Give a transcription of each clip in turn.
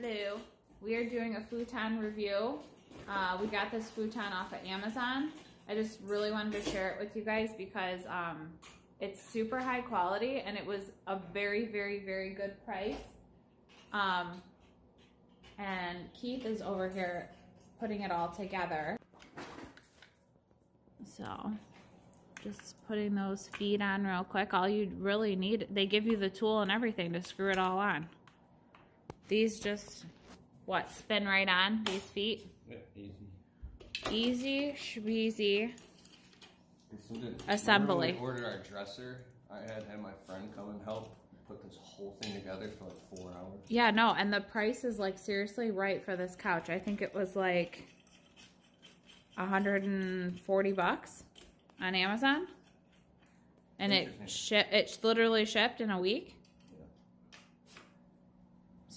Hello. We are doing a futon review. Uh, we got this futon off of Amazon. I just really wanted to share it with you guys because um, it's super high quality and it was a very, very, very good price. Um, and Keith is over here putting it all together. So just putting those feet on real quick. All you really need, they give you the tool and everything to screw it all on. These just, what, spin right on, these feet? Yeah, easy. Easy, schmeezy. Assembly. Assembly. We ordered our dresser, I had had my friend come and help put this whole thing together for like four hours. Yeah, no, and the price is like seriously right for this couch. I think it was like 140 bucks on Amazon. And it ship it literally shipped in a week.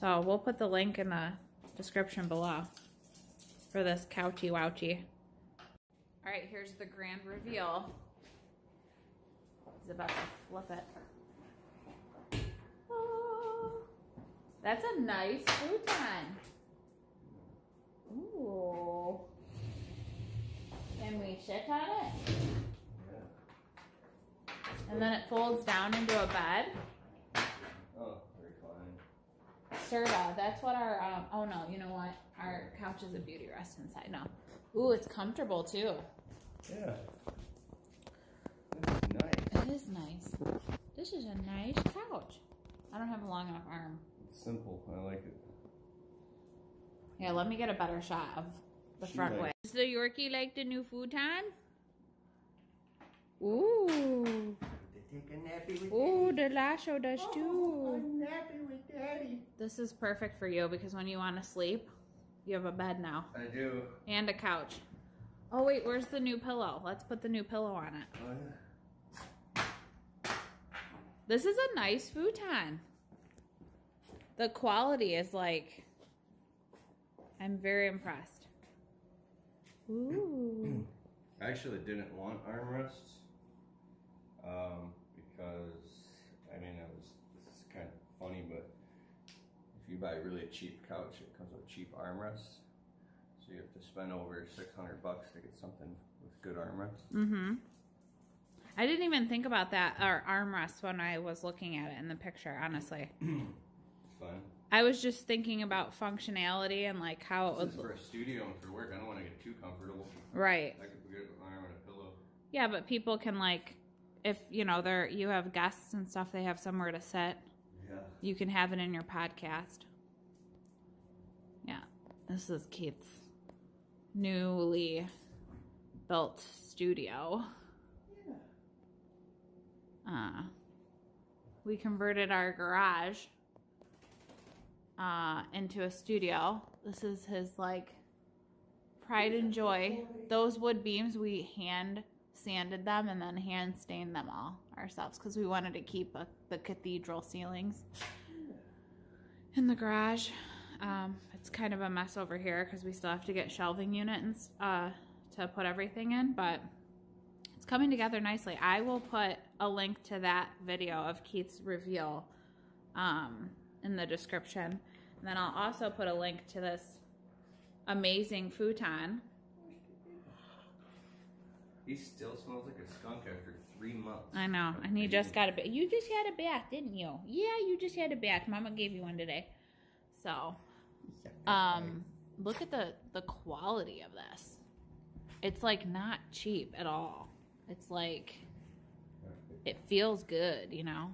So we'll put the link in the description below for this couchy wouchy. All right, here's the grand reveal. He's about to flip it. Oh, that's a nice futon. Ooh. Can we sit on it? Yeah. And then it folds down into a bed. Oh. Serta, that's what our, um, oh no, you know what? Our couch is a Beautyrest inside. No. Ooh, it's comfortable too. Yeah. This is nice. It is nice. This is a nice couch. I don't have a long enough arm. It's simple. I like it. Yeah, let me get a better shot of the She front like- way. Does the Yorkie like the new futon? Ooh. Take a nappy with Ooh, the Lasho does too. Nappy. This is perfect for you because when you want to sleep, you have a bed now I do. and a couch. Oh wait, where's the new pillow? Let's put the new pillow on it. Oh, yeah. This is a nice futon. The quality is like, I'm very impressed. Ooh. I actually didn't want armrests um, because I mean it was this is kind of funny, but if you buy a really cheap couch, it comes with cheap armrests, so you have to spend over six hundred bucks to get something with good armrests. Mm-hmm. I didn't even think about that or armrest when I was looking at it in the picture, honestly. Fun. I was just thinking about functionality and like how it This is would for a studio and for work. I don't want to get too comfortable. Right. I could get an arm and a pillow. Yeah, but people can like if you know they're you have guests and stuff, they have somewhere to sit. You can have it in your podcast. Yeah. This is Keith's newly built studio. Yeah. Uh, we converted our garage uh, into a studio. This is his like pride and joy. Those wood beams we hand sanded them and then hand stained them all ourselves because we wanted to keep a, the cathedral ceilings in the garage. Um, it's kind of a mess over here because we still have to get shelving units uh, to put everything in, but it's coming together nicely. I will put a link to that video of Keith's reveal um, in the description. And then I'll also put a link to this amazing futon. He still smells like a skunk after three months. I know. And he just got a bath. You just had a bath, didn't you? Yeah, you just had a bath. Mama gave you one today. So, um, look at the, the quality of this. It's like not cheap at all. It's like, it feels good, you know?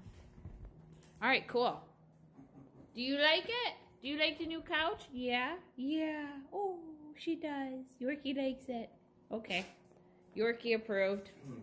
All right, cool. Do you like it? Do you like the new couch? Yeah? Yeah. Oh, she does. Yorkie likes it. Okay. Yorkie approved. Mm.